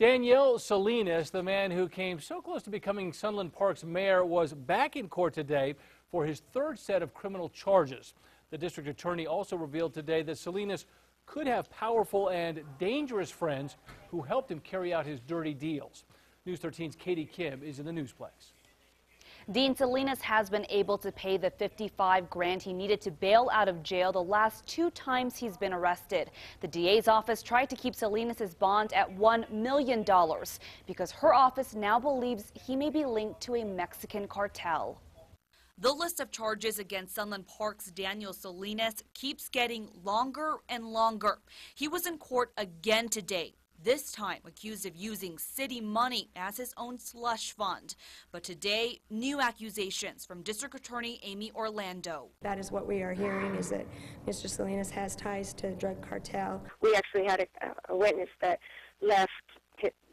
Daniel Salinas, the man who came so close to becoming Sunland Park's mayor, was back in court today for his third set of criminal charges. The district attorney also revealed today that Salinas could have powerful and dangerous friends who helped him carry out his dirty deals. News 13's Katie Kim is in the newsplex. Dean Salinas has been able to pay the 55 grand he needed to bail out of jail the last two times he's been arrested. The DA's office tried to keep Salinas' bond at $1 million because her office now believes he may be linked to a Mexican cartel. The list of charges against Sunland Park's Daniel Salinas keeps getting longer and longer. He was in court again today this time accused of using city money as his own slush fund. But today, new accusations from District Attorney Amy Orlando. That is what we are hearing, is that Mr. Salinas has ties to drug cartel. We actually had a, a witness that left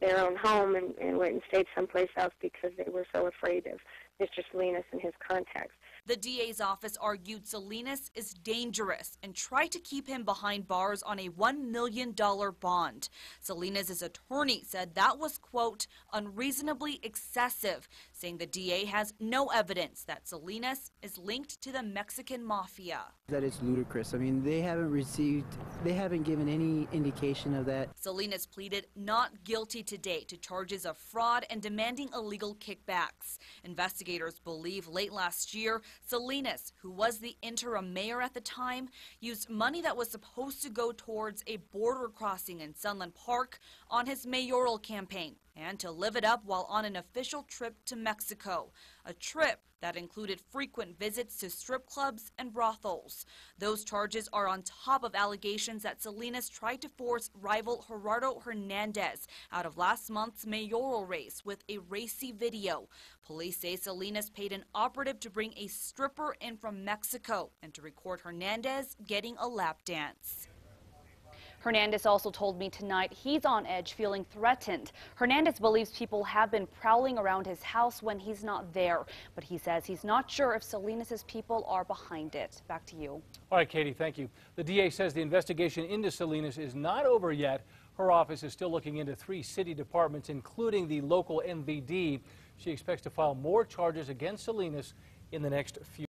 their own home and, and went and stayed someplace else because they were so afraid of Mr. Salinas and his contacts. The DA's office argued Salinas is dangerous and tried to keep him behind bars on a $1 million bond. Salinas' attorney said that was, quote, unreasonably excessive, saying the DA has no evidence that Salinas is linked to the Mexican mafia. That is ludicrous. I mean, they haven't received, they haven't given any indication of that. Salinas pleaded not guilty today to charges of fraud and demanding illegal kickbacks. Investigators believe late last year, Salinas, who was the interim mayor at the time, used money that was supposed to go towards a border crossing in Sunland Park on his mayoral campaign and to live it up while on an official trip to Mexico, a trip that included frequent visits to strip clubs and brothels. Those charges are on top of allegations that Salinas tried to force rival Gerardo Hernandez out of last month's mayoral race with a racy video. Police say Salinas paid an operative to bring a stripper in from Mexico and to record Hernandez getting a lap dance. Hernandez also told me tonight he's on edge, feeling threatened. Hernandez believes people have been prowling around his house when he's not there, but he says he's not sure if Salinas' people are behind it. Back to you. All right, Katie, thank you. The DA says the investigation into Salinas is not over yet. Her office is still looking into three city departments, including the local MVD. She expects to file more charges against Salinas in the next few